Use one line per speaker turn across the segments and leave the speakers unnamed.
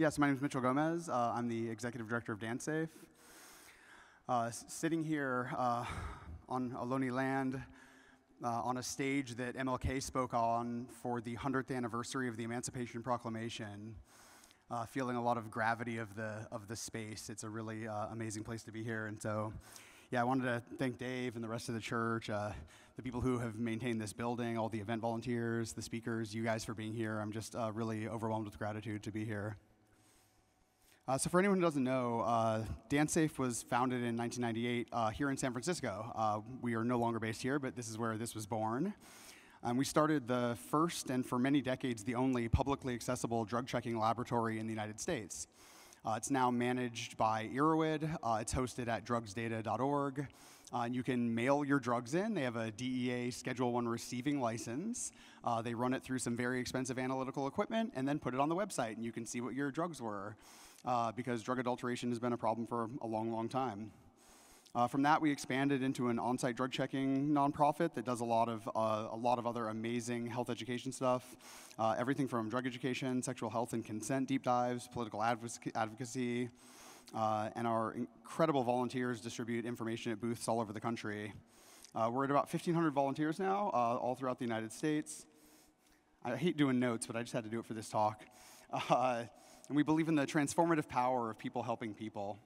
Yes, my name is Mitchell Gomez. Uh, I'm the executive director of DanceSafe. Uh, sitting here uh, on Ohlone land, uh, on a stage that MLK spoke on for the 100th anniversary of the Emancipation Proclamation, uh, feeling a lot of gravity of the of the space. It's a really uh, amazing place to be here, and so. Yeah, I wanted to thank Dave and the rest of the church, the people who have maintained this building, all the event volunteers, the speakers, you guys for being here. I'm just really overwhelmed with gratitude to be here. Uh, so for anyone who doesn't know, uh, DanceSafe was founded in 1998 uh, here in San Francisco. Uh, we are no longer based here, but this is where this was born. Um, we started the first and for many decades the only publicly accessible drug checking laboratory in the United States. Uh, it's now managed by Erowid. Uh, it's hosted at drugsdata.org. and you can mail your drugs in. They have a DEA Schedule 1 receiving license. they run it through some very expensive analytical equipment and then put it on the website, and you can see what your drugs were uh, because drug adulteration has been a problem for a long, long time. Uh, from that, we expanded into an on-site drug checking nonprofit that does a lot of uh, a lot of other amazing health education stuff, uh, everything from drug education, sexual health and consent deep dives, political advocacy, uh, and our incredible volunteers distribute information at booths all over the country. Uh, we're at about 1,500 volunteers now, uh, all throughout the United States. I hate doing notes, but I just had to do it for this talk. and we believe in the transformative power of people helping people.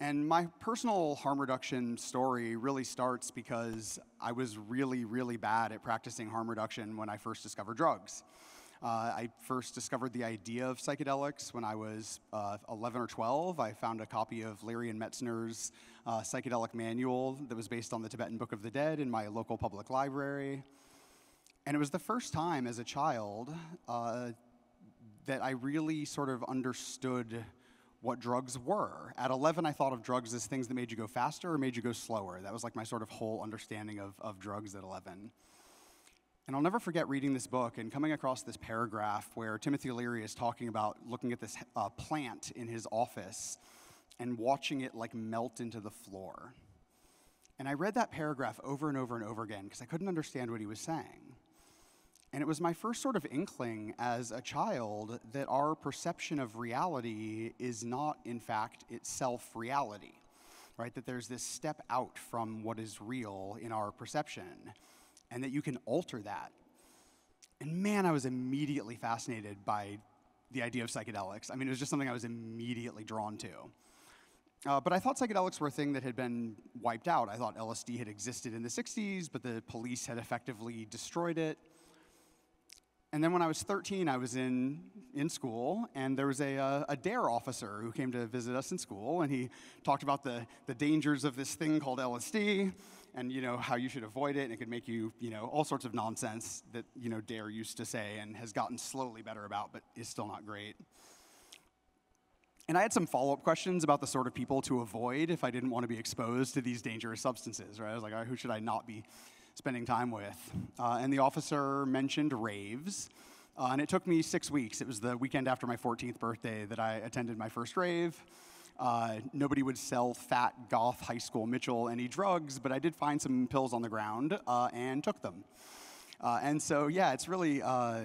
And my personal harm reduction story really starts because I was really, really bad at practicing harm reduction when I first discovered drugs. Uh, I first discovered the idea of psychedelics when I was uh, 11 or 12. I found a copy of Leary and Metzner's uh, psychedelic manual that was based on the Tibetan Book of the Dead in my local public library. And it was the first time as a child uh, that I really sort of understood what drugs were. At 11, I thought of drugs as things that made you go faster or made you go slower. That was like my sort of whole understanding of, of drugs at 11. And I'll never forget reading this book and coming across this paragraph where Timothy Leary is talking about looking at this uh, plant in his office and watching it like melt into the floor. And I read that paragraph over and over and over again because I couldn't understand what he was saying. And it was my first sort of inkling as a child that our perception of reality is not, in fact, itself reality, right? That there's this step out from what is real in our perception, and that you can alter that. And man, I was immediately fascinated by the idea of psychedelics. I mean, it was just something I was immediately drawn to. Uh, but I thought psychedelics were a thing that had been wiped out. I thought LSD had existed in the 60s, but the police had effectively destroyed it. And then when I was 13, I was in, in school, and there was a, uh, a DARE officer who came to visit us in school, and he talked about the, the dangers of this thing called LSD, and you know how you should avoid it, and it could make you, you know, all sorts of nonsense that you know DARE used to say and has gotten slowly better about, but is still not great. And I had some follow-up questions about the sort of people to avoid if I didn't want to be exposed to these dangerous substances. Right? I was like, who should I not be spending time with. Uh, and the officer mentioned raves. Uh, and it took me six weeks. It was the weekend after my 14th birthday that I attended my first rave. Uh, nobody would sell fat goth high school Mitchell any drugs, but I did find some pills on the ground uh, and took them. Uh, and so, yeah, it's really, uh,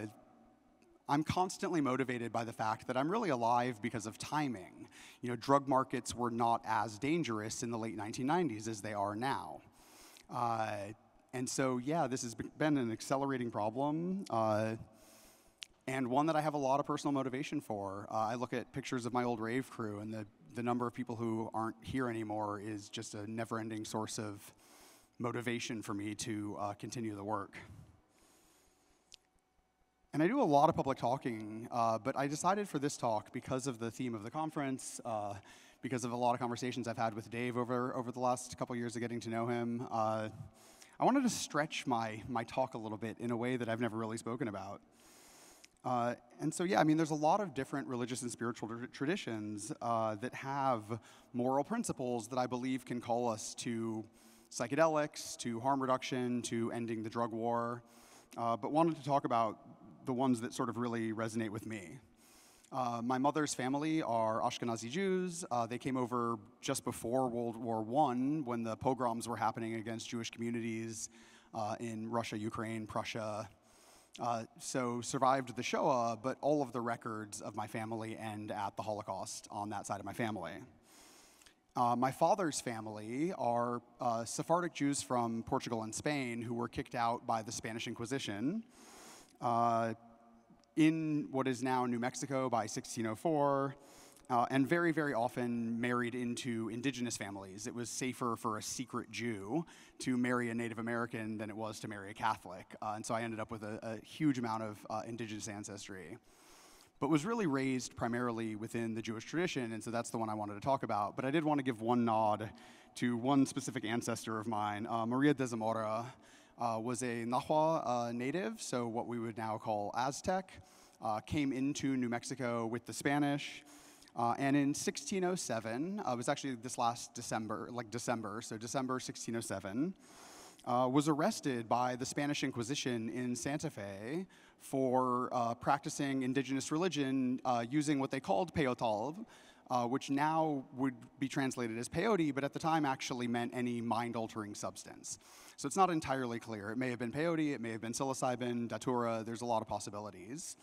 I'm constantly motivated by the fact that I'm really alive because of timing. You know, drug markets were not as dangerous in the late 1990s as they are now. And so, yeah, this has been an accelerating problem. Uh, and one that I have a lot of personal motivation for. Uh, I look at pictures of my old rave crew, and the, the number of people who aren't here anymore is just a never ending source of motivation for me to uh, continue the work. And I do a lot of public talking, uh, but I decided for this talk, because of the theme of the conference, uh, because of a lot of conversations I've had with Dave over, over the last couple years of getting to know him, uh, I wanted to stretch my, my talk a little bit in a way that I've never really spoken about. Uh, and so, yeah, I mean, there's a lot of different religious and spiritual tr traditions uh, that have moral principles that I believe can call us to psychedelics, to harm reduction, to ending the drug war, uh, but wanted to talk about the ones that sort of really resonate with me. Uh, my mother's family are Ashkenazi Jews. Uh, they came over just before World War I when the pogroms were happening against Jewish communities uh, in Russia, Ukraine, Prussia, Uh, so survived the Shoah, but all of the records of my family end at the Holocaust on that side of my family. Uh, my father's family are Sephardic Jews from Portugal and Spain who were kicked out by the Spanish Inquisition in what is now New Mexico by 1604 uh, and very, very often married into indigenous families. It was safer for a secret Jew to marry a Native American than it was to marry a Catholic. Uh, and so I ended up with a, a huge amount of uh, indigenous ancestry. But was really raised primarily within the Jewish tradition, and so that's the one I wanted to talk about. But I did want to give one nod to one specific ancestor of mine. Uh, Maria de Zamora uh, was a Nahua uh, native, so what we would now call Aztec. came into New Mexico with the Spanish. Uh, and in 1607, uh, it was actually this last December, like December, so December 1607, uh, was arrested by the Spanish Inquisition in Santa Fe for uh, practicing indigenous religion uh, using what they called peyotal, uh, which now would be translated as peyote, but at the time actually meant any mind-altering substance. So it's not entirely clear. It may have been peyote, it may have been psilocybin, datura, there's a lot of possibilities.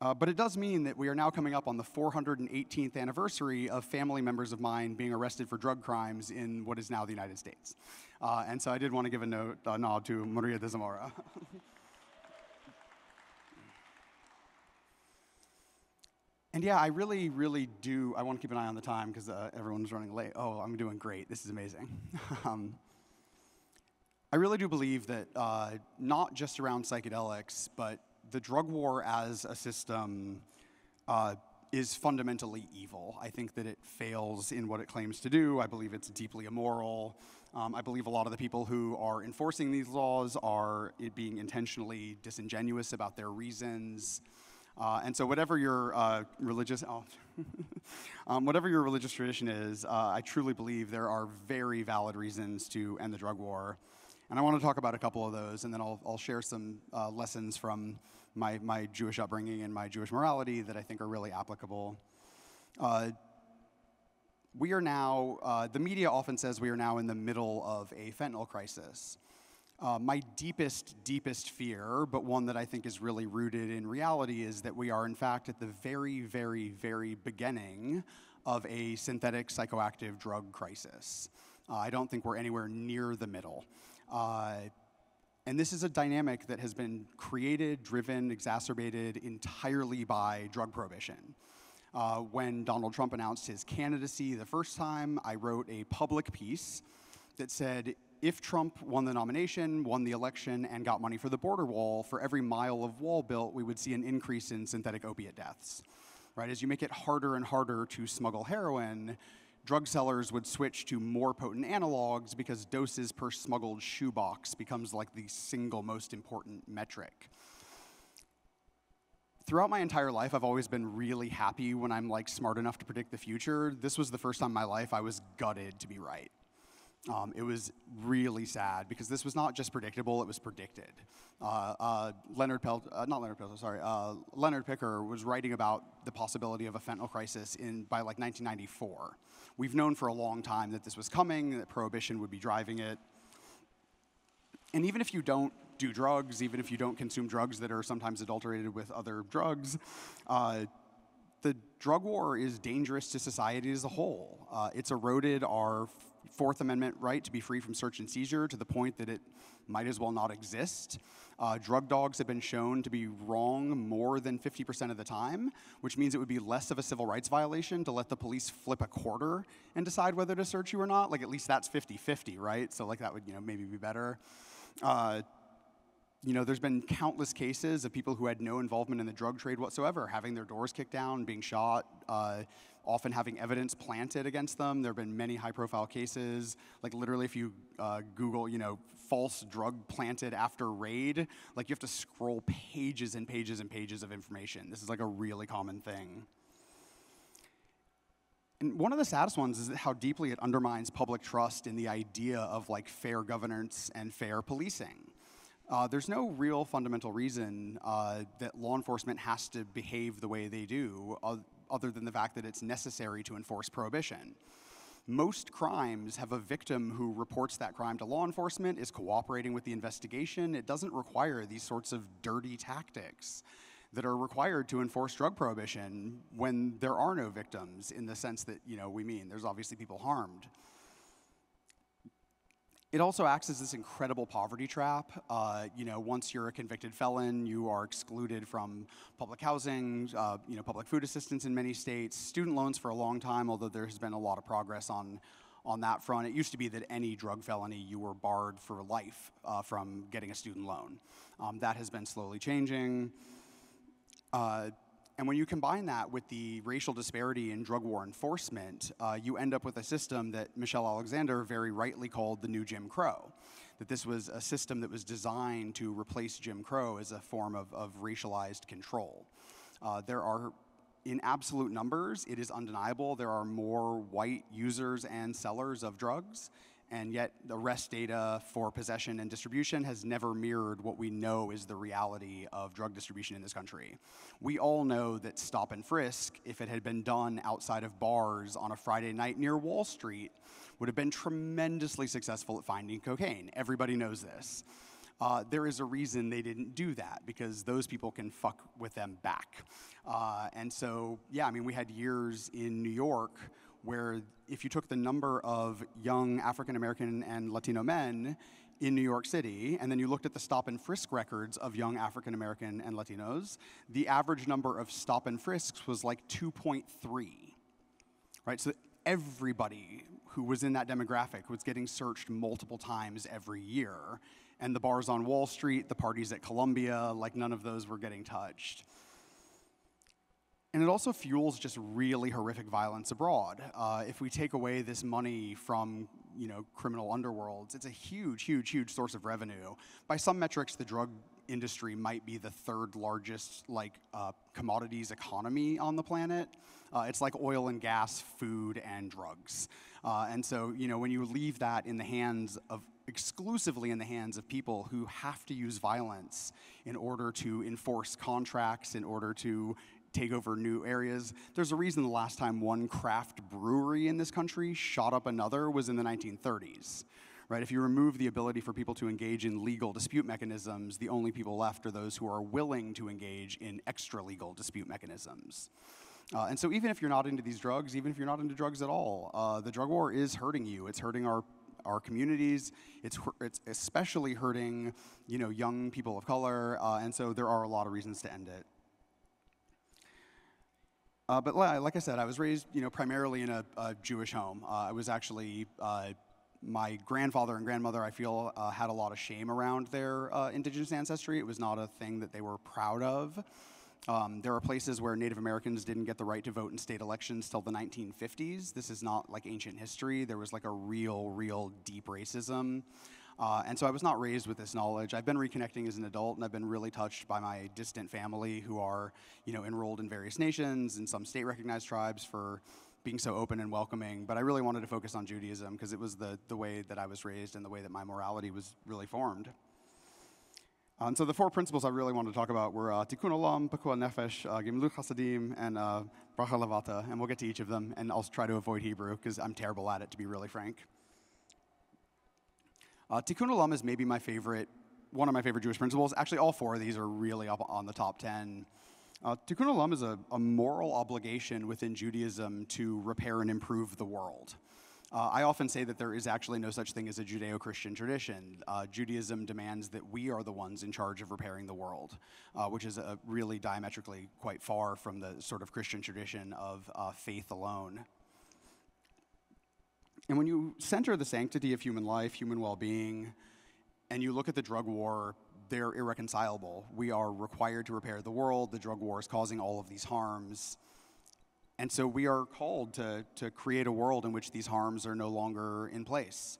Uh, but it does mean that we are now coming up on the 418th anniversary of family members of mine being arrested for drug crimes in what is now the United States. Uh, and so I did want to give a, note, a nod to Maria de Zamora. and yeah, I really, really do. I want to keep an eye on the time because uh, everyone's running late. Oh, I'm doing great. This is amazing. um, I really do believe that uh, not just around psychedelics, but the drug war as a system uh, is fundamentally evil. I think that it fails in what it claims to do. I believe it's deeply immoral. Um, I believe a lot of the people who are enforcing these laws are being intentionally disingenuous about their reasons. Uh, and so, whatever your uh, religious, oh, um, whatever your religious tradition is, uh, I truly believe there are very valid reasons to end the drug war. And I want to talk about a couple of those, and then I'll, I'll share some uh, lessons from my, my Jewish upbringing and my Jewish morality that I think are really applicable. Uh, we are now, uh, the media often says we are now in the middle of a fentanyl crisis. Uh, my deepest, deepest fear, but one that I think is really rooted in reality, is that we are, in fact, at the very, very, very beginning of a synthetic psychoactive drug crisis. Uh, I don't think we're anywhere near the middle. Uh, and this is a dynamic that has been created, driven, exacerbated entirely by drug prohibition. Uh, when Donald Trump announced his candidacy the first time, I wrote a public piece that said if Trump won the nomination, won the election, and got money for the border wall, for every mile of wall built, we would see an increase in synthetic opiate deaths. Right? As you make it harder and harder to smuggle heroin, drug sellers would switch to more potent analogs because doses per smuggled shoebox becomes like the single most important metric. Throughout my entire life, I've always been really happy when I'm like smart enough to predict the future. This was the first time in my life I was gutted to be right. Um, it was really sad because this was not just predictable, it was predicted. Uh, uh, Leonard Pelt, uh, not Leonard Peltier, sorry, uh, Leonard Pickard was writing about the possibility of a fentanyl crisis in, by like 1994. We've known for a long time that this was coming, that prohibition would be driving it. And even if you don't do drugs, even if you don't consume drugs that are sometimes adulterated with other drugs, uh, the drug war is dangerous to society as a whole. Uh, it's eroded our Fourth Amendment right to be free from search and seizure to the point that it might as well not exist. Uh, drug dogs have been shown to be wrong more than 50% of the time, which means it would be less of a civil rights violation to let the police flip a quarter and decide whether to search you or not. Like, at least that's 50 50, right? So, like, that would, you know, maybe be better. Uh, you know, there's been countless cases of people who had no involvement in the drug trade whatsoever, having their doors kicked down, being shot, uh, often having evidence planted against them. There have been many high-profile cases. Like literally, if you uh, Google, you know, false drug planted after raid, like you have to scroll pages and pages and pages of information. This is like a really common thing. And one of the saddest ones is how deeply it undermines public trust in the idea of like fair governance and fair policing. Uh, there's no real fundamental reason uh, that law enforcement has to behave the way they do, uh, other than the fact that it's necessary to enforce prohibition. Most crimes have a victim who reports that crime to law enforcement, is cooperating with the investigation. It doesn't require these sorts of dirty tactics that are required to enforce drug prohibition when there are no victims in the sense that you know we mean. There's obviously people harmed. It also acts as this incredible poverty trap. Uh, you know, once you're a convicted felon, you are excluded from public housing, uh, you know, public food assistance in many states, student loans for a long time, although there has been a lot of progress on, on that front. It used to be that any drug felony, you were barred for life uh, from getting a student loan. Um, that has been slowly changing. And when you combine that with the racial disparity in drug war enforcement, uh, you end up with a system that Michelle Alexander very rightly called the new Jim Crow. That this was a system that was designed to replace Jim Crow as a form of, of racialized control. Uh, there are, in absolute numbers, it is undeniable, there are more white users and sellers of drugs and yet the arrest data for possession and distribution has never mirrored what we know is the reality of drug distribution in this country. We all know that stop and frisk, if it had been done outside of bars on a Friday night near Wall Street, would have been tremendously successful at finding cocaine. Everybody knows this. Uh, there is a reason they didn't do that because those people can fuck with them back. Uh, and so, yeah, I mean, we had years in New York where if you took the number of young African American and Latino men in New York City, and then you looked at the stop and frisk records of young African American and Latinos, the average number of stop and frisks was like 2.3. Right? So everybody who was in that demographic was getting searched multiple times every year. And the bars on Wall Street, the parties at Columbia, like none of those were getting touched. And it also fuels just really horrific violence abroad. Uh, if we take away this money from you know, criminal underworlds, it's a huge, huge, huge source of revenue. By some metrics, the drug industry might be the third largest like uh, commodities economy on the planet. Uh, it's like oil and gas, food, and drugs. Uh, and so, you know, when you leave that in the hands of exclusively in the hands of people who have to use violence in order to enforce contracts, in order to take over new areas. There's a reason the last time one craft brewery in this country shot up another was in the 1930s. Right? If you remove the ability for people to engage in legal dispute mechanisms, the only people left are those who are willing to engage in extra legal dispute mechanisms. Uh, and so, even if you're not into these drugs, even if you're not into drugs at all, uh, the drug war is hurting you. It's hurting our our communities. It's, it's especially hurting, you know, young people of color, uh, and so there are a lot of reasons to end it. Uh, but like I said, I was raised, you know, primarily in a, a Jewish home. Uh, I was actually uh, my grandfather and grandmother. I feel uh, had a lot of shame around their uh, indigenous ancestry. It was not a thing that they were proud of. Um, there are places where Native Americans didn't get the right to vote in state elections till the 1950s. This is not like ancient history. There was like a real, real deep racism. Uh, and so I was not raised with this knowledge. I've been reconnecting as an adult, and I've been really touched by my distant family who are, you know, enrolled in various nations and some state-recognized tribes for being so open and welcoming. But I really wanted to focus on Judaism because it was the, the way that I was raised and the way that my morality was really formed. And so the four principles I really wanted to talk about were uh, Tikkun Olam, Pikuah Nefesh, uh, Gemilut Chasadim, and uh, Bracha Levata. And we'll get to each of them, and I'll try to avoid Hebrew because I'm terrible at it, to be really frank. Uh, Tikkun Olam is maybe my favorite, one of my favorite Jewish principles. Actually, all four of these are really up on the top 10. Uh, Tikkun Olam is a, a, moral obligation within Judaism to repair and improve the world. Uh, I often say that there is actually no such thing as a Judeo Christian tradition. Uh, Judaism demands that we are the ones in charge of repairing the world, uh, which is really diametrically quite far from the sort of Christian tradition of uh, faith alone. And when you center the sanctity of human life, human well being, and you look at the drug war, they're irreconcilable. We are required to repair the world. The drug war is causing all of these harms. And so we are called to, to create a world in which these harms are no longer in place.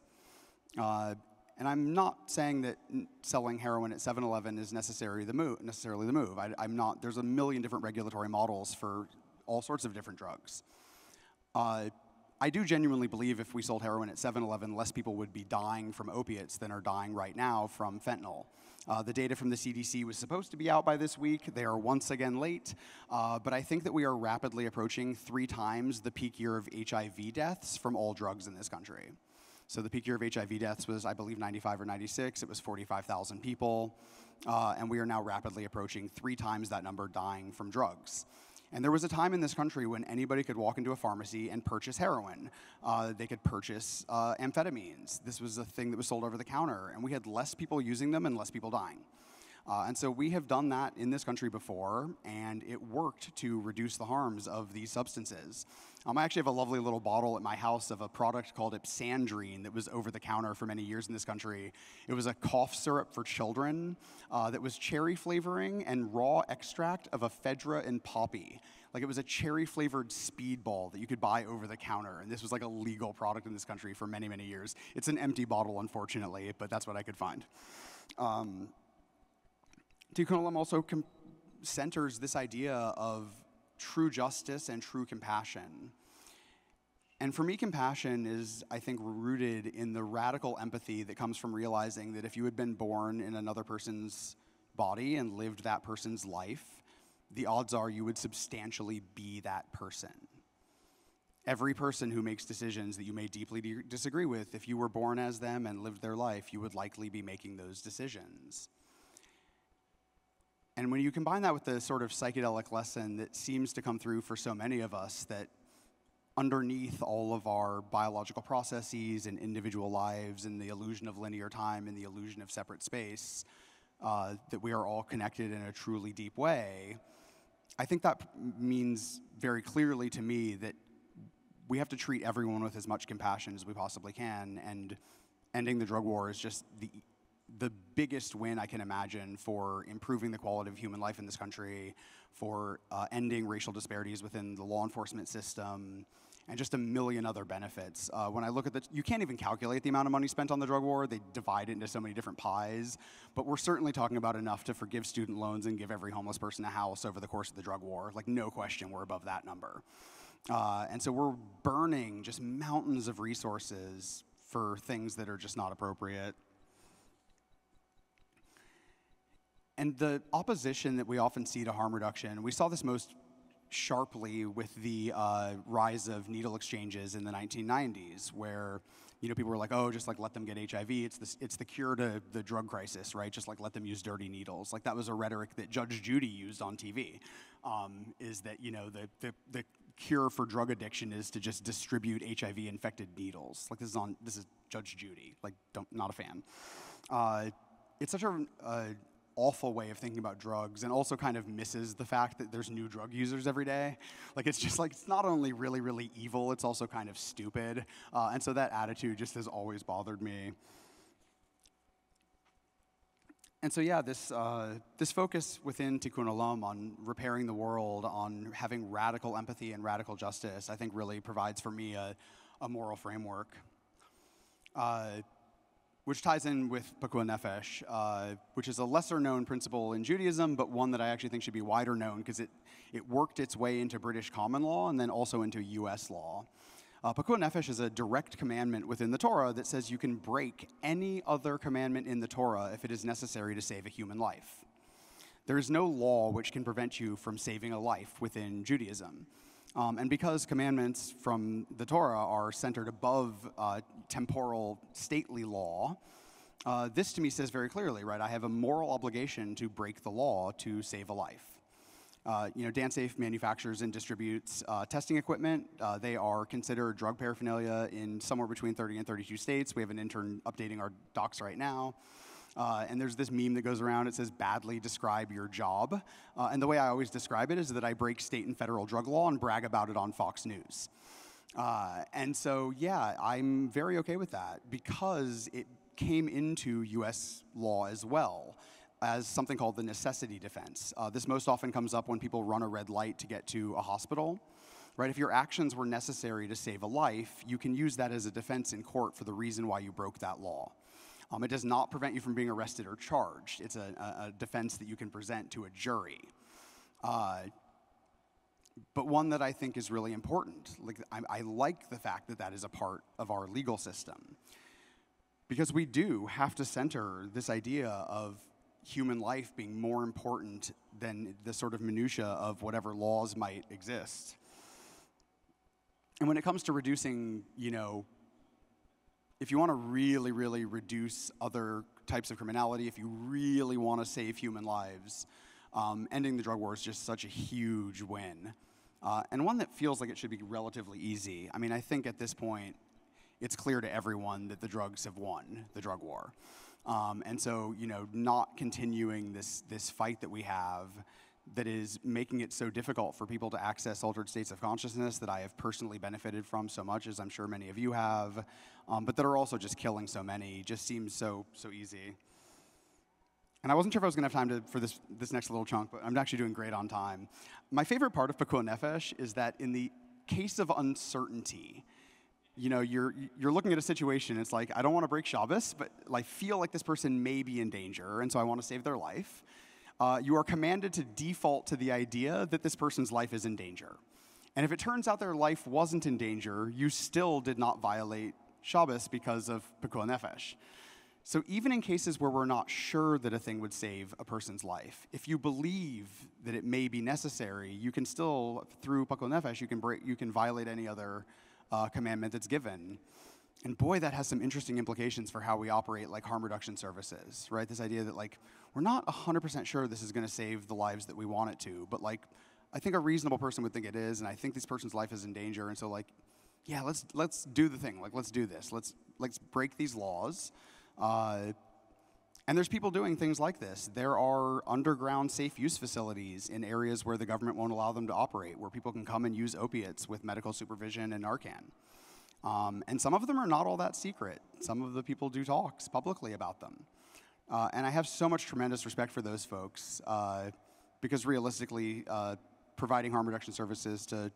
Uh, and I'm not saying that selling heroin at 7-Eleven is necessary the move, necessarily the move. I, am not. There's a million different regulatory models for all sorts of different drugs. Uh, I do genuinely believe if we sold heroin at 7 Eleven, less people would be dying from opiates than are dying right now from fentanyl. Uh, the data from the CDC was supposed to be out by this week. They are once again late. Uh, but I think that we are rapidly approaching three times the peak year of HIV deaths from all drugs in this country. So the peak year of HIV deaths was, I believe, 95 or 96. It was 45,000 people. Uh, and we are now rapidly approaching three times that number dying from drugs. And there was a time in this country when anybody could walk into a pharmacy and purchase heroin. Uh, they could purchase uh, amphetamines. This was a thing that was sold over the counter, and we had less people using them and less people dying. Uh, and so we have done that in this country before, and it worked to reduce the harms of these substances. Um, I actually have a lovely little bottle at my house of a product called Ipsandrine that was over the counter for many years in this country. It was a cough syrup for children uh, that was cherry flavoring and raw extract of ephedra and poppy. Like it was a cherry flavored speedball that you could buy over the counter. And this was like a legal product in this country for many, many years. It's an empty bottle, unfortunately, but that's what I could find. Um, Tikkun Olam also centers this idea of true justice and true compassion. And for me, compassion is, I think, rooted in the radical empathy that comes from realizing that if you had been born in another person's body and lived that person's life, the odds are you would substantially be that person. Every person who makes decisions that you may deeply de- disagree with, if you were born as them and lived their life, you would likely be making those decisions. And when you combine that with the sort of psychedelic lesson that seems to come through for so many of us, that underneath all of our biological processes and individual lives and the illusion of linear time and the illusion of separate space, uh, that we are all connected in a truly deep way, I think that means very clearly to me that we have to treat everyone with as much compassion as we possibly can, and ending the drug war is just the the biggest win I can imagine for improving the quality of human life in this country, for uh, ending racial disparities within the law enforcement system, and just a million other benefits. Uh, when I look at the, you can't even calculate the amount of money spent on the drug war. They divide it into so many different pies. But we're certainly talking about enough to forgive student loans and give every homeless person a house over the course of the drug war. Like, no question, we're above that number. Uh, and so we're burning just mountains of resources for things that are just not appropriate. And the opposition that we often see to harm reduction, we saw this most sharply with the uh, rise of needle exchanges in the 1990s, where you know people were like, "Oh, just like let them get HIV. It's the it's the cure to the drug crisis, right? Just like let them use dirty needles." Like that was a rhetoric that Judge Judy used on TV. Um, is that you know the, the the cure for drug addiction is to just distribute HIV infected needles. Like this is on this is Judge Judy. Like don't not a fan. Uh, it's such a, a awful way of thinking about drugs and also kind of misses the fact that there's new drug users every day. Like, it's just like, it's not only really, really evil, it's also kind of stupid. Uh, and so that attitude just has always bothered me. And so, yeah, this, uh, this focus within Tikkun Olam on repairing the world, on having radical empathy and radical justice, I think really provides for me a, a moral framework. Uh, which ties in with Pikuah Nefesh, uh, which is a lesser known principle in Judaism, but one that I actually think should be wider known because it, it worked its way into British common law and then also into US law. Uh, Pikuah Nefesh is a direct commandment within the Torah that says you can break any other commandment in the Torah if it is necessary to save a human life. There is no law which can prevent you from saving a life within Judaism. Um, and because commandments from the Torah are centered above uh, temporal stately law, uh, this to me says very clearly, right? I have a moral obligation to break the law to save a life. Uh, you know, DanceSafe manufactures and distributes uh, testing equipment. Uh, they are considered drug paraphernalia in somewhere between 30 and 32 states. We have an intern updating our docs right now. Uh, and there's this meme that goes around. It says, badly describe your job. Uh, and the way I always describe it is that I break state and federal drug law and brag about it on Fox News. Uh, and so, yeah, I'm very okay with that because it came into US law as well as something called the necessity defense. Uh, this most often comes up when people run a red light to get to a hospital. Right, if your actions were necessary to save a life, you can use that as a defense in court for the reason why you broke that law. Um, it does not prevent you from being arrested or charged. It's a, a defense that you can present to a jury. Uh, but one that I think is really important. Like, I, I like the fact that that is a part of our legal system. Because we do have to center this idea of human life being more important than the sort of minutia of whatever laws might exist. And when it comes to reducing, you know, if you want to really, really reduce other types of criminality, if you really want to save human lives, um, ending the drug war is just such a huge win. Uh, and one that feels like it should be relatively easy. I mean, I think at this point, it's clear to everyone that the drugs have won the drug war. Um, and so, you know, not continuing this, this fight that we have that is making it so difficult for people to access altered states of consciousness that I have personally benefited from so much, as I'm sure many of you have, um, but that are also just killing so many, just seems so, so easy. And I wasn't sure if I was going to have time to, for this, this next little chunk, but I'm actually doing great on time. My favorite part of Pikuah Nefesh is that in the case of uncertainty, you know, you're, you're looking at a situation, it's like, I don't want to break Shabbos, but like feel like this person may be in danger, and so I want to save their life uh, you are commanded to default to the idea that this person's life is in danger. And if it turns out their life wasn't in danger, you still did not violate Shabbos because of Pikuah Nefesh. So even in cases where we're not sure that a thing would save a person's life, if you believe that it may be necessary, you can still, through Pikuah Nefesh, you can, break, you can violate any other uh, commandment that's given. And boy, that has some interesting implications for how we operate like harm reduction services, right? This idea that like we're not 100% sure this is going to save the lives that we want it to, but like I think a reasonable person would think it is, and I think this person's life is in danger, and so like, yeah, let's let's do the thing. Like let's do this. Let's let's break these laws. Uh, and there's people doing things like this. There are underground safe use facilities in areas where the government won't allow them to operate, where people can come and use opiates with medical supervision and Narcan. Um, and some of them are not all that secret. Some of the people do talks publicly about them. Uh, and I have so much tremendous respect for those folks uh, because realistically, uh, providing harm reduction services to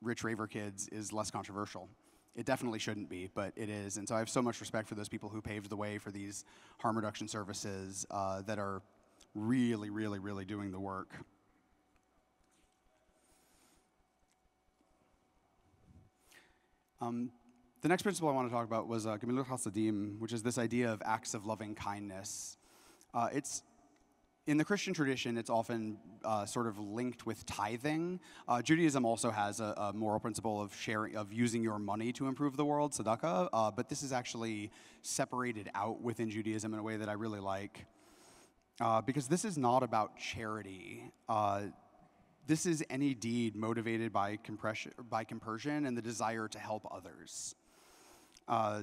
rich raver kids is less controversial. It definitely shouldn't be, but it is. And so I have so much respect for those people who paved the way for these harm reduction services uh, that are really, really, really doing the work. Um, the next principle I want to talk about was uh, Gemilut Hasadim, which is this idea of acts of loving kindness. Uh, it's in the Christian tradition, it's often uh, sort of linked with tithing. Uh, Judaism also has a, a, moral principle of sharing, of using your money to improve the world, tzedakah. Uh, but this is actually separated out within Judaism in a way that I really like, uh, because this is not about charity. This is any deed motivated by, compression, by compersion and the desire to help others. Uh,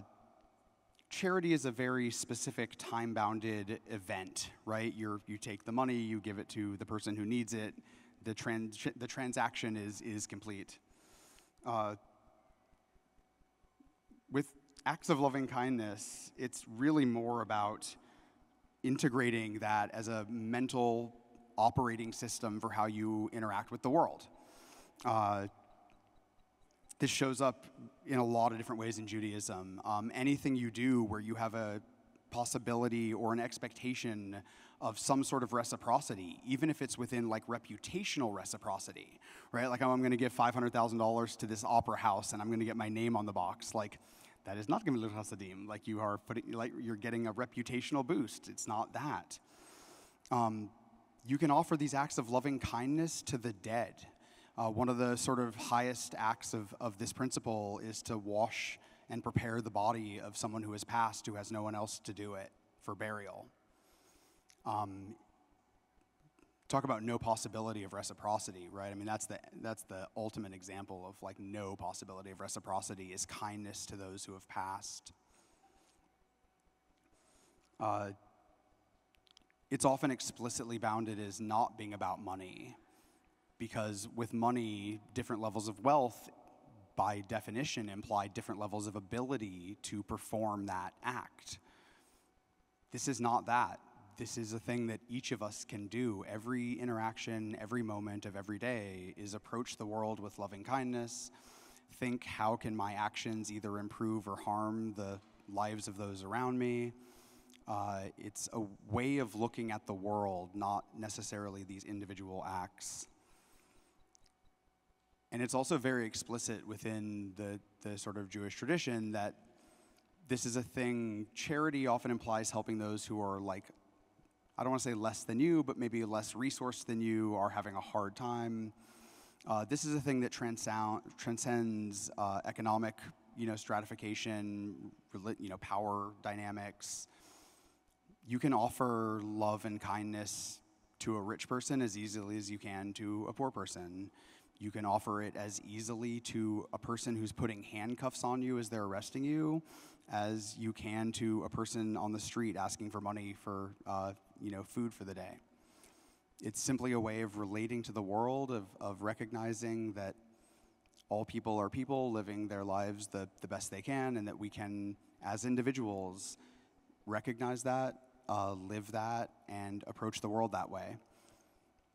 charity is a very specific time bounded event, right? you you take the money, you give it to the person who needs it, the, trans, the transaction is, is complete. Uh, with acts of loving kindness, it's really more about integrating that as a mental operating system for how you interact with the world. Uh, this shows up in a lot of different ways in Judaism. Um, anything you do where you have a possibility or an expectation of some sort of reciprocity, even if it's within like reputational reciprocity, right? Like, oh, I'm going to give $500,000 to this opera house and I'm going to get my name on the box. Like, that is not Gemilut Hasadim. Like, you are putting, like, you're getting a reputational boost. It's not that. Um, you can offer these acts of loving kindness to the dead. Uh, one of the sort of highest acts of, of this principle is to wash and prepare the body of someone who has passed who has no one else to do it for burial. Um, talk about no possibility of reciprocity, right? I mean, that's the, that's the ultimate example of like no possibility of reciprocity is kindness to those who have passed. Uh, it's often explicitly bounded as not being about money because with money, different levels of wealth, by definition, imply different levels of ability to perform that act. This is not that. This is a thing that each of us can do. Every interaction, every moment of every day is approach the world with loving kindness. Think, how can my actions either improve or harm the lives of those around me? Uh, it's a way of looking at the world, not necessarily these individual acts. and it's also very explicit within the, the sort of Jewish tradition that this is a thing, charity often implies helping those who are like, I don't want to say less than you, but maybe less resourced than you, are having a hard time. Uh, this is a thing that transcend, transcends uh, economic, you know, stratification, you know, power dynamics. You can offer love and kindness to a rich person as easily as you can to a poor person. You can offer it as easily to a person who's putting handcuffs on you as they're arresting you as you can to a person on the street asking for money for uh, you know, food for the day. It's simply a way of relating to the world, of, of recognizing that all people are people living their lives the, the best they can, and that we can, as individuals, recognize that, uh, live that, and approach the world that way.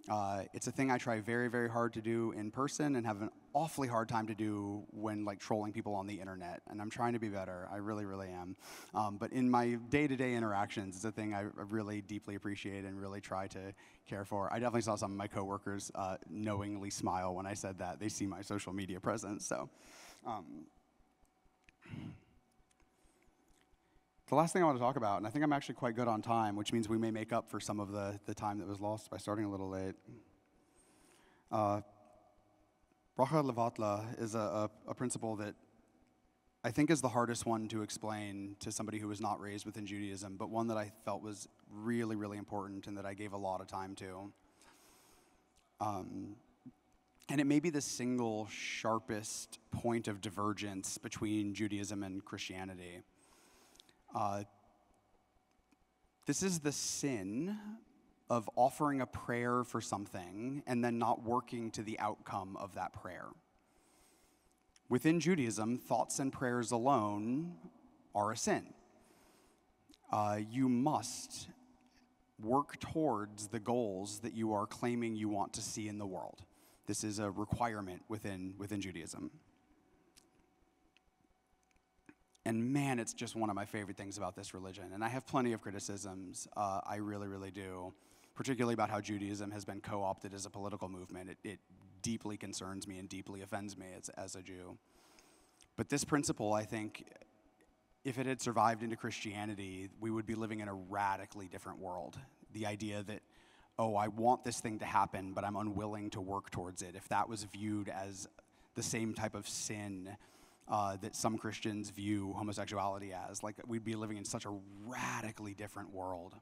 Uh, it's a thing I try very, very hard to do in person and have an awfully hard time to do when like trolling people on the internet. And I'm trying to be better. I really, really am. Um, but in my day-to-day interactions, it's a thing I really deeply appreciate and really try to care for. I definitely saw some of my coworkers uh, knowingly smile when I said that. They see my social media presence. So. Um, The last thing I want to talk about, and I think I'm actually quite good on time, which means we may make up for some of the, the time that was lost by starting a little late. Uh, Bracha Levatla is a, a, a principle that I think is the hardest one to explain to somebody who was not raised within Judaism, but one that I felt was really, really important and that I gave a lot of time to. Um, and it may be the single sharpest point of divergence between Judaism and Christianity. Uh, this is the sin of offering a prayer for something and then not working to the outcome of that prayer. Within Judaism, thoughts and prayers alone are a sin. Uh, you must work towards the goals that you are claiming you want to see in the world. This is a requirement within, within Judaism. And man, it's just one of my favorite things about this religion. And I have plenty of criticisms. Uh, I really, really do, particularly about how Judaism has been co opted as a political movement. It, it, deeply concerns me and deeply offends me as, as a Jew. But this principle, I think, if it had survived into Christianity, we would be living in a radically different world. The idea that, oh, I want this thing to happen, but I'm unwilling to work towards it, if that was viewed as the same type of sin uh, that some Christians view homosexuality as. Like, we'd be living in such a radically different world.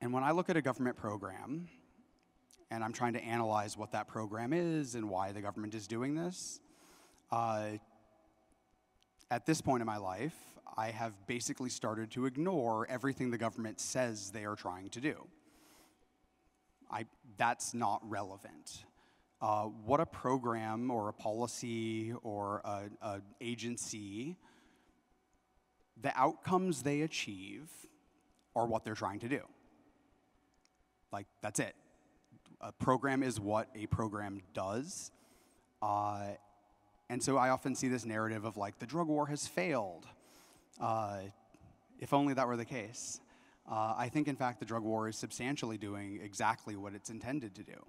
And when I look at a government program, and I'm trying to analyze what that program is and why the government is doing this, uh, at this point in my life, I have basically started to ignore everything the government says they are trying to do. I, that's not relevant uh, what a program or a policy or an agency, the outcomes they achieve are what they're trying to do. Like, that's it. A program is what a program does. Uh, and so I often see this narrative of like, the drug war has failed. Uh, if only that were the case. Uh, I think, in fact, the drug war is substantially doing exactly what it's intended to do.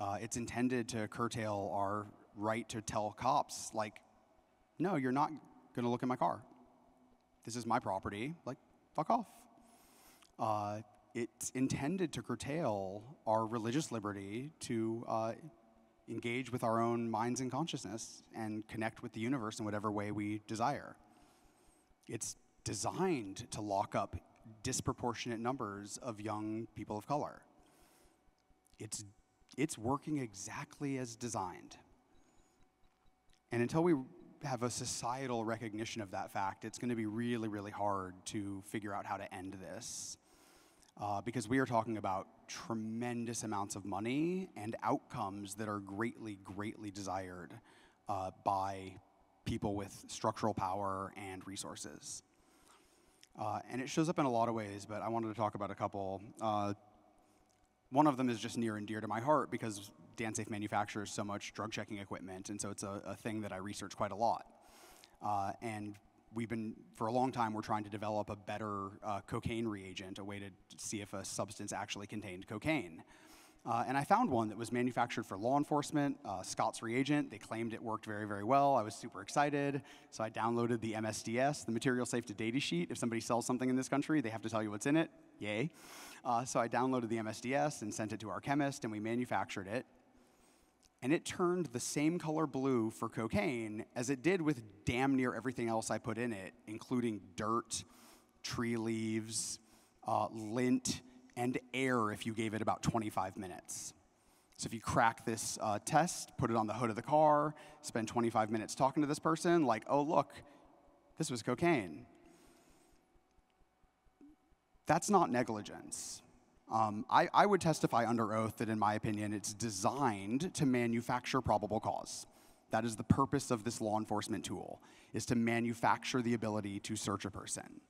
Uh, it's intended to curtail our right to tell cops, like, no, you're not going to look at my car. This is my property. Like, fuck off. Uh, it's intended to curtail our religious liberty to uh, engage with our own minds and consciousness and connect with the universe in whatever way we desire. It's designed to lock up disproportionate numbers of young people of color. It's it's working exactly as designed. And until we have a societal recognition of that fact, it's going to be really, really hard to figure out how to end this. Uh, because we are talking about tremendous amounts of money and outcomes that are greatly, greatly desired uh, by people with structural power and resources. Uh, and it shows up in a lot of ways, but I wanted to talk about a couple. One of them is just near and dear to my heart because DanceSafe manufactures so much drug checking equipment, and so it's a, a thing that I research quite a lot. Uh, and we've been, for a long time, we're trying to develop a better uh, cocaine reagent, a way to see if a substance actually contained cocaine. Uh, and I found one that was manufactured for law enforcement, uh, Scott's reagent. They claimed it worked very, very well. I was super excited. So I downloaded the MSDS, the Material Safety Data Sheet. If somebody sells something in this country, they have to tell you what's in it. Yay. Uh, so I downloaded the MSDS and sent it to our chemist, and we manufactured it. And it turned the same color blue for cocaine as it did with damn near everything else I put in it, including dirt, tree leaves, uh, lint, and air if you gave it about 25 minutes. So if you crack this uh, test, put it on the hood of the car, spend 25 minutes talking to this person, like, oh, look, this was cocaine. That's not negligence. Um, I, I would testify under oath that, in my opinion, it's designed to manufacture probable cause. That is the purpose of this law enforcement tool, is to manufacture the ability to search a person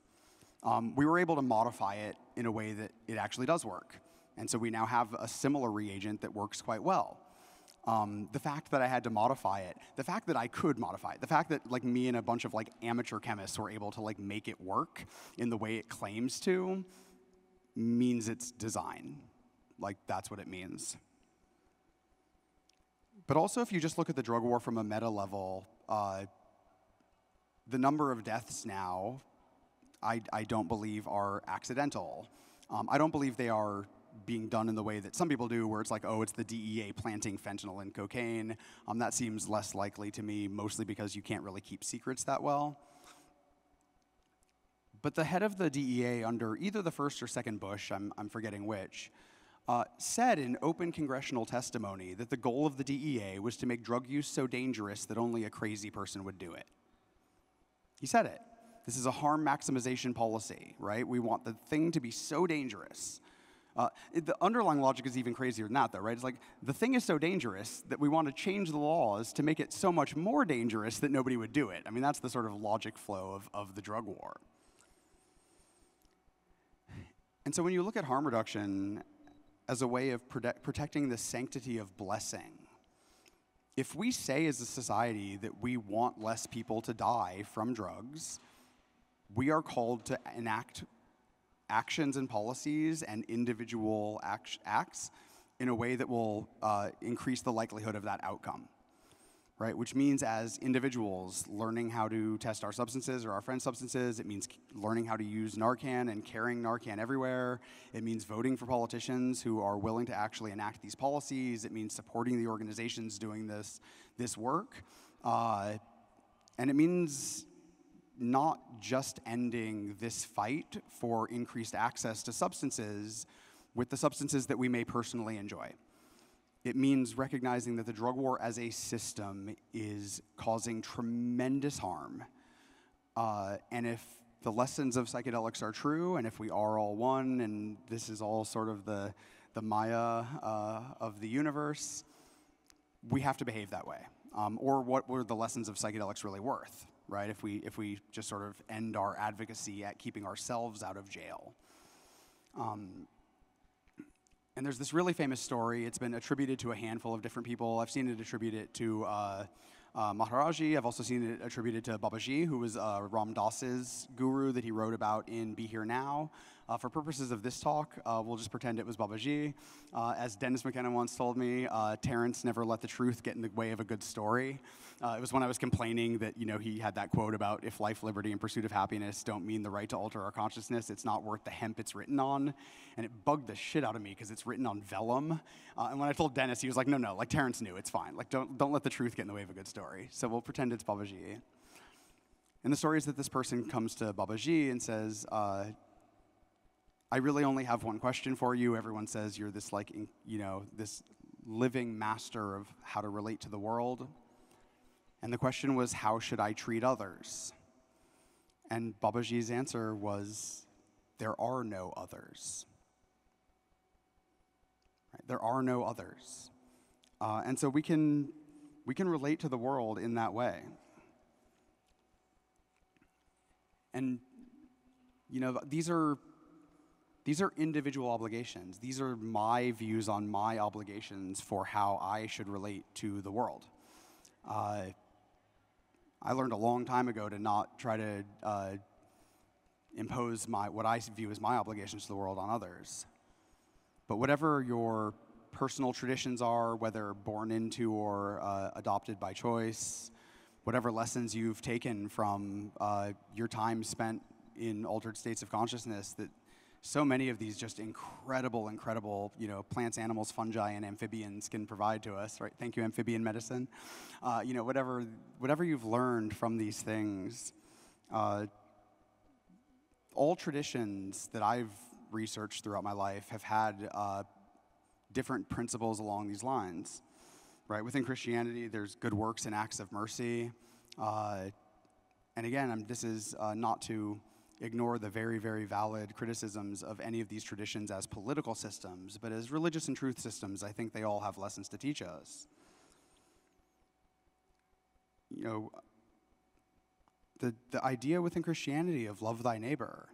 um, we were able to modify it in a way that it actually does work. And so we now have a similar reagent that works quite well. Um, the fact that I had to modify it, the fact that I could modify it, the fact that like me and a bunch of like amateur chemists were able to like make it work in the way it claims to, means it's design. Like that's what it means. But also, if you just look at the drug war from a meta level, uh, the number of deaths now I, I don't believe are accidental. Um, I don't believe they are being done in the way that some people do, where it's like, oh, it's the DEA planting fentanyl and cocaine. Um, that seems less likely to me, mostly because you can't really keep secrets that well. But the head of the DEA, under either the first or second Bush, I'm, I'm forgetting which, uh, said in open congressional testimony that the goal of the DEA was to make drug use so dangerous that only a crazy person would do it. He said it. This is a harm maximization policy, right? We want the thing to be so dangerous. Uh, the underlying logic is even crazier than that, though, right? It's like the thing is so dangerous that we want to change the laws to make it so much more dangerous that nobody would do it. I mean, that's the sort of logic flow of, of the drug war. And so when you look at harm reduction as a way of prote protecting the sanctity of blessing, if we say as a society that we want less people to die from drugs, we are called to enact actions and policies and individual act acts in a way that will uh, increase the likelihood of that outcome, right? Which means as individuals, learning how to test our substances or our friends' substances. It means learning how to use Narcan and carrying Narcan everywhere. It means voting for politicians who are willing to actually enact these policies. It means supporting the organizations doing this, this work. Uh, and it means not just ending this fight for increased access to substances with the substances that we may personally enjoy. It means recognizing that the drug war as a system is causing tremendous harm. Uh, and if the lessons of psychedelics are true, and if we are all one, and this is all sort of the, the Maya uh, of the universe, we have to behave that way. Um, or what were the lessons of psychedelics really worth? Right? If we, if we just sort of end our advocacy at keeping ourselves out of jail. Um, and there's this really famous story. It's been attributed to a handful of different people. I've seen it attributed to uh, uh, Maharaji. I've also seen it attributed to Babaji, who was uh, Ram Dass's guru that he wrote about in Be Here Now. Uh, for purposes of this talk, uh, we'll just pretend it was Babaji. Uh, as Dennis McKenna once told me, uh, Terrence never let the truth get in the way of a good story. Uh, it was when I was complaining that you know he had that quote about if life, liberty, and pursuit of happiness don't mean the right to alter our consciousness, it's not worth the hemp it's written on. And it bugged the shit out of me because it's written on vellum. Uh, and when I told Dennis, he was like, no, no, like Terrence knew, it's fine. Like don't, don't let the truth get in the way of a good story. So we'll pretend it's Babaji. And the story is that this person comes to Babaji and says, I really only have one question for you. Everyone says you're this, like, you know, this living master of how to relate to the world. And the question was, how should I treat others? And Babaji's answer was, there are no others. Right? There are no others. Uh, and so we can, we can relate to the world in that way. And, you know, these are these are individual obligations. These are my views on my obligations for how I should relate to the world. Uh, I learned a long time ago to not try to uh, impose my, what I view as my obligations to the world on others. But whatever your personal traditions are, whether born into or uh, adopted by choice, whatever lessons you've taken from uh, your time spent in altered states of consciousness, that so many of these just incredible, incredible, you know, plants, animals, fungi, and amphibians can provide to us, right? Thank you, amphibian medicine. Uh, you know, whatever, whatever you've learned from these things, uh, all traditions that I've researched throughout my life have had uh, different principles along these lines, right? Within Christianity, there's good works and acts of mercy. Uh, and again, I'm, this is uh, not to ignore the very, very valid criticisms of any of these traditions as political systems, but as religious and truth systems, I think they all have lessons to teach us. You know, the, the idea within Christianity of love thy neighbor,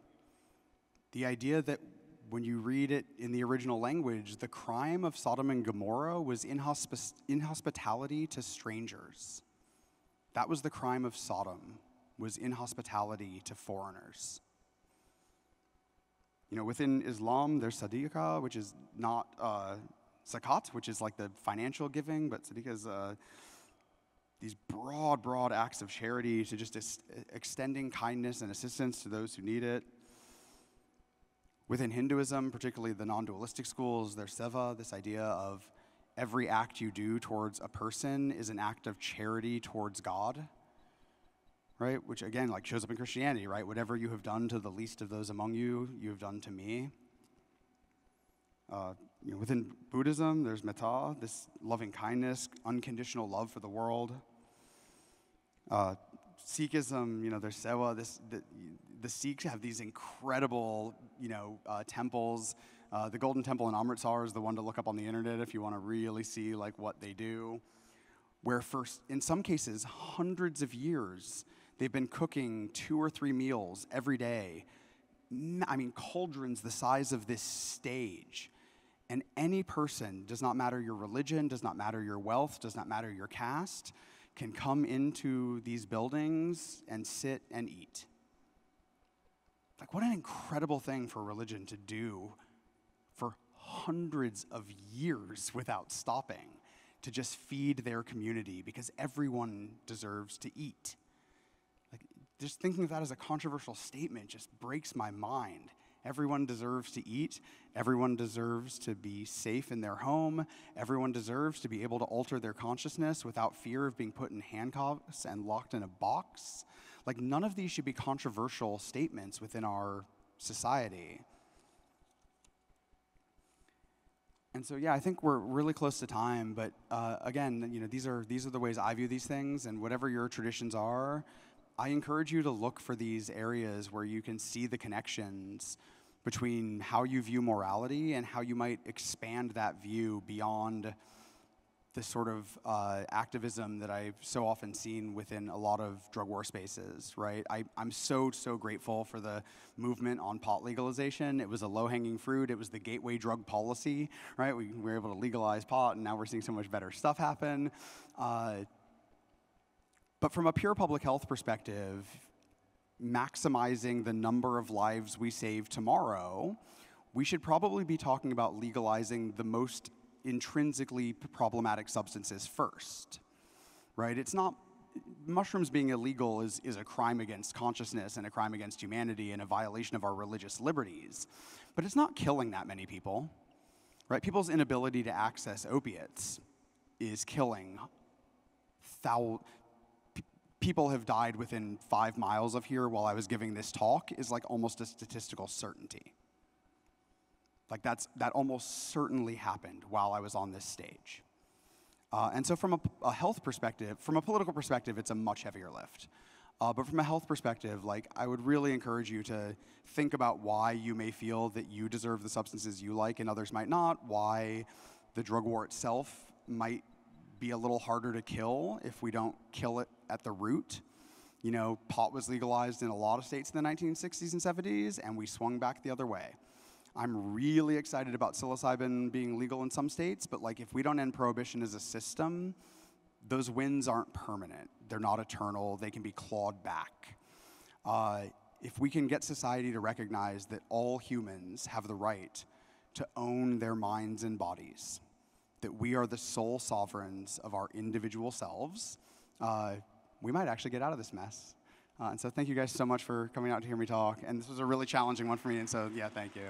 the idea that when you read it in the original language, the crime of Sodom and Gomorrah was inhosp- inhospitality to strangers. That was the crime of Sodom, was inhospitality to foreigners. You know, within Islam, there's sadaqah, which is not uh, zakat, which is like the financial giving, but sadaqah is uh, these broad, broad acts of charity to just ex- extending kindness and assistance to those who need it. Within Hinduism, particularly the non dualistic schools, there's seva, this idea of every act you do towards a person is an act of charity towards God right? Which again, like shows up in Christianity, right? Whatever you have done to the least of those among you, you have done to me. Uh, you know, within Buddhism, there's metta, this loving kindness, unconditional love for the world. Uh, Sikhism, you know, there's sewa. This, the, the Sikhs have these incredible, you know, uh, temples. Uh, the Golden Temple in Amritsar is the one to look up on the internet if you want to really see like what they do. Where first, in some cases, hundreds of years, They've been cooking two or three meals every day. I mean, cauldrons the size of this stage. And any person, does not matter your religion, does not matter your wealth, does not matter your caste, can come into these buildings and sit and eat. Like, what an incredible thing for religion to do for hundreds of years without stopping to just feed their community because everyone deserves to eat just thinking of that as a controversial statement just breaks my mind. Everyone deserves to eat. Everyone deserves to be safe in their home. Everyone deserves to be able to alter their consciousness without fear of being put in handcuffs and locked in a box. Like, none of these should be controversial statements within our society. And so, yeah, I think we're really close to time. But uh, again, you know, these are these are the ways I view these things, and whatever your traditions are, I encourage you to look for these areas where you can see the connections between how you view morality and how you might expand that view beyond the sort of uh, activism that I've so often seen within a lot of drug war spaces, right? I, I'm so, so grateful for the movement on pot legalization. It was a low hanging fruit, it was the gateway drug policy, right? We, we were able to legalize pot, and now we're seeing so much better stuff happen. Uh, but from a pure public health perspective, maximizing the number of lives we save tomorrow, we should probably be talking about legalizing the most intrinsically problematic substances first, right? It's not, mushrooms being illegal is, is a crime against consciousness and a crime against humanity and a violation of our religious liberties. But it's not killing that many people, right? People's inability to access opiates is killing thousands people have died within five miles of here while I was giving this talk is like almost a statistical certainty. Like that's that almost certainly happened while I was on this stage. Uh, and so, from a, a, health perspective, from a political perspective, it's a much heavier lift. Uh, but from a health perspective, like I would really encourage you to think about why you may feel that you deserve the substances you like and others might not. Why the drug war itself might be a little harder to kill if we don't kill it at the root. You know, pot was legalized in a lot of states in the 1960s and 70s, and we swung back the other way. I'm really excited about psilocybin being legal in some states, but like if we don't end prohibition as a system, those wins aren't permanent. They're not eternal. They can be clawed back. Uh, if we can get society to recognize that all humans have the right to own their minds and bodies, that we are the sole sovereigns of our individual selves, uh, we might actually get out of this mess. Uh, and so thank you guys so much for coming out to hear me talk. And this was a really challenging one for me, and so yeah, thank you.